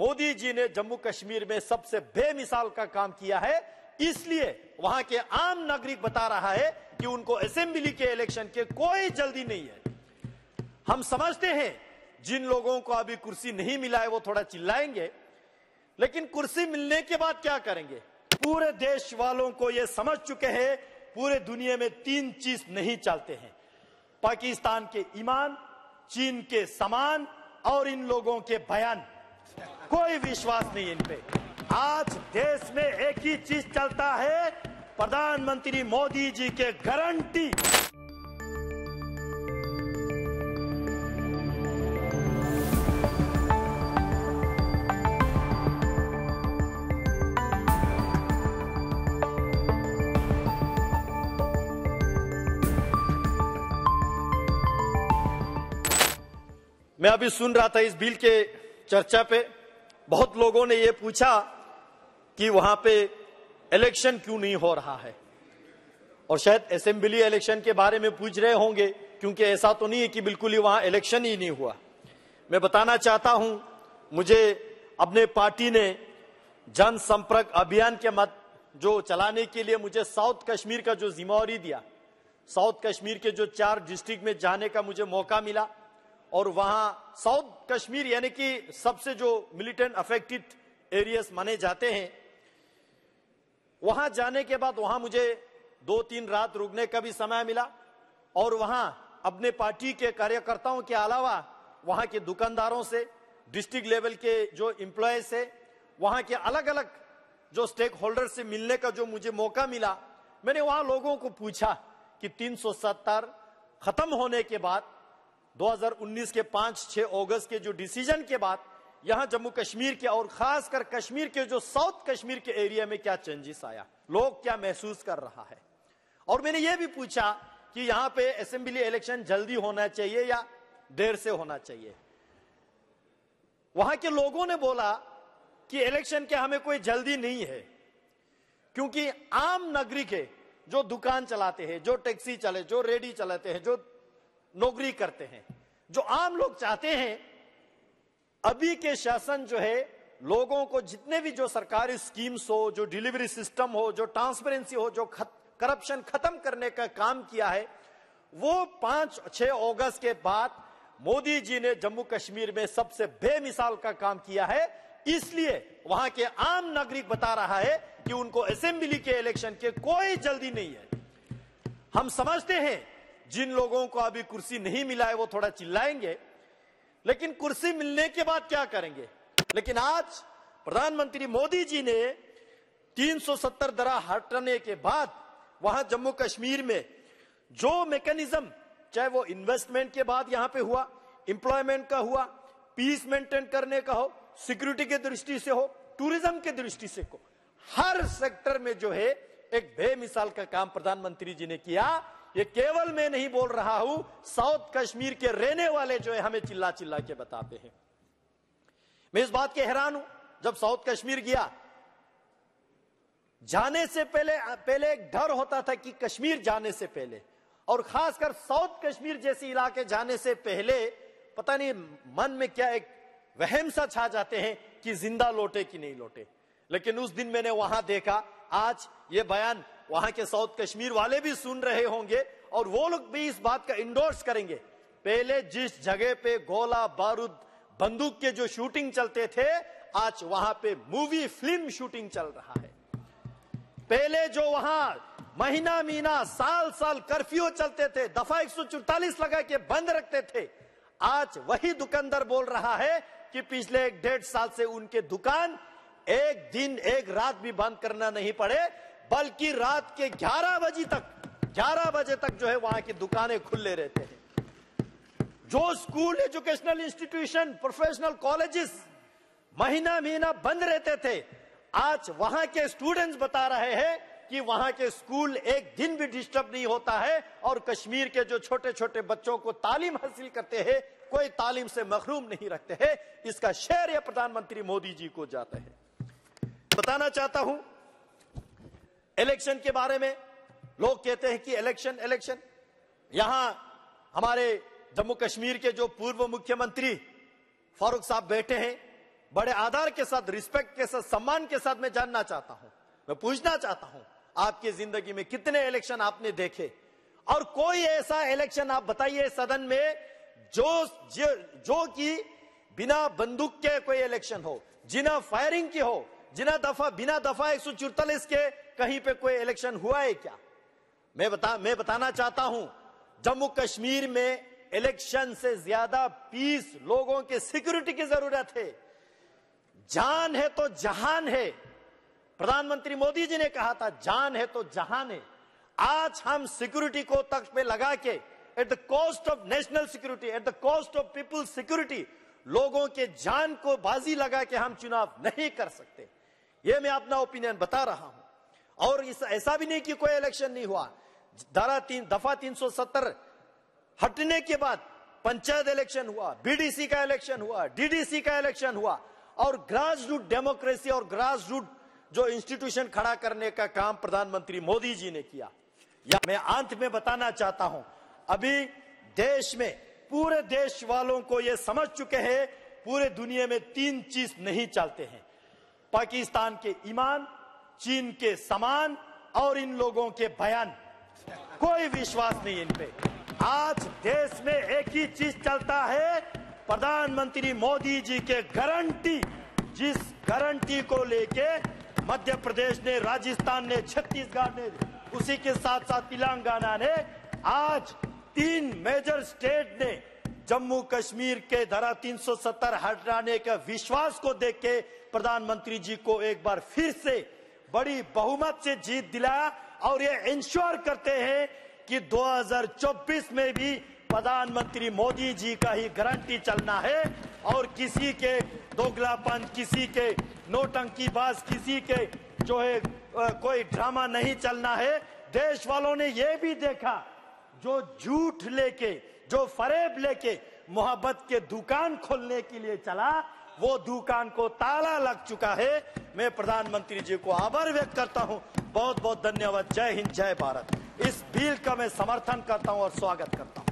मोदी जी ने जम्मू कश्मीर में सबसे बेमिसाल का काम किया है। इसलिए वहाँ के आम नागरिक बता रहा है कि उनको असेंबली के इलेक्शन के कोई जल्दी नहीं है। हम समझते हैं, जिन लोगों को अभी कुर्सी नहीं मिला है वो थोड़ा चिल्लाएँगे, लेकिन कुर्सी मिलने के बाद क्या करेंगे? पूरे देश वालों को ये समझ चुके हैं, पूरे दुनिया में तीन चीज़ नहीं चलते हैं। पाकिस्तान के ईमान, चीन के समान और इन लोगों के बयान। कोई विश्वास नहीं इन पे। आज देश में एक ही चीज़ चलता है, प्रधानमंत्री मोदी जी के गारंटी। मैं अभी सुन रहा था इस बिल के चर्चा पे। बहुत लोगों ने यह पूछा कि वहाँ पे इलेक्शन क्यों नहीं हो रहा है? और शायद असेंबली इलेक्शन के बारे में पूछ रहे होंगे, क्योंकि ऐसा तो नहीं है कि बिल्कुल ही वहाँ इलेक्शन ही नहीं हुआ। मैं बताना चाहता हूँ, मुझे अपने पार्टी ने जनसंपर्क अभियान के मत जो चलाने के लिए मुझे साउथ कश्मीर का जो जिम्मेवारी दिया, साउथ कश्मीर के जो चार डिस्ट्रिक्ट में जाने का मुझे मौका मिला और वहाँ साउथ कश्मीर यानी कि सबसे जो मिलिटेंट अफेक्टेड एरियाज़ माने जाते हैं, वहाँ जाने के बाद वहाँ मुझे दो तीन रात रुकने का भी समय मिला और वहाँ अपने पार्टी के कार्यकर्ताओं के अलावा वहाँ के दुकानदारों से डिस्ट्रिक्ट लेवल के जो एम्प्लॉयज़ है वहाँ के अलग अलग जो स्टेक होल्डर से मिलने का जो मुझे मौका मिला, मैंने वहाँ लोगों को पूछा कि 370 खत्म होने के बाद 2019 के 5-6 अगस्त के जो डिसीज़न के बाद, यहाँ जम्मू कश्मीर के और खासकर कश्मीर के जो साउथ कश्मीर के एरिया में क्या चेंजेस आया? लोग क्या महसूस कर रहा है? और मैंने ये भी पूछा कि यहाँ पे असेंबली इलेक्शन जल्दी होना चाहिए या देर से होना चाहिए? वहाँ के लोगों ने बोला कि इलेक्शन के हमें कोई जल्दी नहीं है, क्योंकि आम नागरिक है जो दुकान चलाते हैं, जो टैक्सी चले, जो रेडी चलाते हैं, जो नौकरी करते हैं। जो आम लोग चाहते हैं अभी के शासन जो है लोगों को जितने भी जो सरकारी स्कीम्स हो जो डिलीवरी सिस्टम हो जो ट्रांसपेरेंसी हो जो खत, करप्शन खत्म करने का काम किया है वो पाँच छह अगस्त के बाद मोदी जी ने जम्मू कश्मीर में सबसे बेमिसाल का काम किया है। इसलिए वहाँ के आम नागरिक बता रहा है कि उनको असेंबली के इलेक्शन के कोई जल्दी नहीं है। हम समझते हैं जिन लोगों को अभी कुर्सी नहीं मिला है, वो थोड़ा चिल्लाएँगे। लेकिन कुर्सी मिलने के बाद क्या करेंगे? लेकिन आज प्रधानमंत्री मोदी जी ने 370 दरा हटने के बाद वहाँ जम्मू कश्मीर में जो मैकेनिज्म चाहे वो इन्वेस्टमेंट के बाद यहाँ पे हुआ इंप्लॉयमेंट का हुआ पीस मेंटेन करने का हो सिक्योरिटी के दृष्टि से हो टूरिज़्म के दृष्टि से हो, हर सेक्टर में जो है, एक बेमिसाल का काम प्रधानमंत्री जी ने किया। ये केवल मैं नहीं बोल रहा हूँ, साउथ कश्मीर के रहने वाले जो है, हमें चिल्ला चिल्ला के बताते हैं। मैं इस बात के हैरान हूँ, जब साउथ कश्मीर गया, जाने से पहले पहले एक डर होता था कि कश्मीर जाने से पहले, और खासकर साउथ कश्मीर जैसे इलाके जाने से पहले, पता नहीं मन में क्या एक वहम सा छा जाते हैं कि ज़िंदा लौटे कि नहीं लौटे। लेकिन उस दिन मैंने वहाँ देखा, आज ये बयान वहाँ के साउथ कश्मीर वाले भी सुन रहे होंगे और वो लोग भी इस बात का इंडोर्स करेंगे। पहले जिस जगह पे गोला बारूद बंदूक के जो शूटिंग चलते थे, आज वहाँ पे मूवी फ़िल्म शूटिंग चल रहा है। पहले जो वहाँ महीना महीना साल साल कर्फ्यू चलते थे, दफ़ा एक लगा के बंद रखते थे, आज वही दुकानदार बोल रहा है कि पिछले एक डेढ़ साल से उनके दुकान एक दिन, एक रात भी बंद करना नहीं पड़े। बल्कि रात के 11 बजे तक 11 बजे तक जो है वहाँ की दुकानें खुले रहते हैं। जो school, educational institution, professional colleges महीना महीना बंद रहते थे, आज वहाँ के स्टूडेंट्स बता रहे हैं कि वहाँ के स्कूल एक दिन भी डिस्टर्ब नहीं होता है और कश्मीर के जो छोटे छोटे बच्चों को तालीम हासिल करते हैं, कोई तालीम से मखरूम नहीं रखते हैं। इसका शेर यह प्रधानमंत्री मोदी जी को जाता है। बताना चाहता हूँ इलेक्शन के बारे में लोग कहते हैं कि इलेक्शन इलेक्शन। यहाँ हमारे जम्मू कश्मीर के जो पूर्व मुख्यमंत्री फारूक साहब बैठे हैं बड़े आधार के साथ रिस्पेक्ट के साथ सम्मान के साथ मैं जानना चाहता हूँ। मैं पूछना चाहता हूँ आपकी ज़िंदगी में कितने इलेक्शन आपने देखे? और कोई ऐसा इलेक्शन आप बताइए सदन में जो जो, जो कि बिना बंदूक के कोई इलेक्शन हो जिना फायरिंग की हो जिना दफ़ा, बिना दफ़ा एक के कहीं पे कोई इलेक्शन हुआ है क्या? मैं बता, मैं बताना चाहता हूँ, जम्मू कश्मीर में इलेक्शन से ज़्यादा पीस लोगों के सिक्योरिटी की ज़रूरत है। जान है तो जहान है। प्रधानमंत्री मोदी जी ने कहा था, जान है तो जहान है। आज हम सिक्योरिटी को तख्त पे लगा के at the cost of national security at the cost of people security लोगों के जान को बाजी लगा के हम चुनाव नहीं कर सकते। ये मैं अपना ओपिनियन बता रहा हूँ। और इस ऐसा भी नहीं कि कोई इलेक्शन नहीं हुआ। धारा तीन दफ़ा 370 हटने के बाद पंचायत इलेक्शन हुआ बीडीसी का इलेक्शन हुआ डीडीसी का इलेक्शन हुआ। और ग्रास रूट डेमोक्रेसी और ग्रास रूट जो इंस्टीट्यूशन खड़ा करने का काम प्रधानमंत्री मोदी जी ने किया। या मैं अंत में बताना चाहता हूँ, अभी देश में पूरे देश वालों को यह समझ चुके हैं, पूरे दुनिया में तीन चीज़ नहीं चलते हैं। पाकिस्तान के ईमान, चीन के समान और इन लोगों के बयान। कोई विश्वास नहीं इन पे। आज देश में एक ही चीज़ चलता है, प्रधानमंत्री मोदी जी के गारंटी। जिस गारंटी को लेके मध्य प्रदेश ने, राजस्थान ने, छत्तीसगढ़ ने, उसी के साथ साथ तेलंगाना ने आज तीन मेजर स्टेट ने जम्मू कश्मीर के धारा 370 हटाने के विश्वास को देख के प्रधानमंत्री जी को एक बार फिर से बड़ी बहुमत से जीत दिलाया और ये इंश्योर करते हैं कि 2024 में भी प्रधानमंत्री मोदी जी का ही गारंटी चलना है और किसी के दोगलापन, किसी के नोटंकीबाज, किसी के जो है कोई ड्रामा नहीं चलना है। देश वालों ने यह भी देखा, जो झूठ लेके जो फरेब लेके मोहब्बत के दुकान खोलने के लिए चला, वो दुकान को ताला लग चुका है। मैं प्रधानमंत्री जी को आभार व्यक्त करता हूँ। बहुत बहुत धन्यवाद। जय हिंद, जय भारत। इस बिल का मैं समर्थन करता हूँ और स्वागत करता हूँ।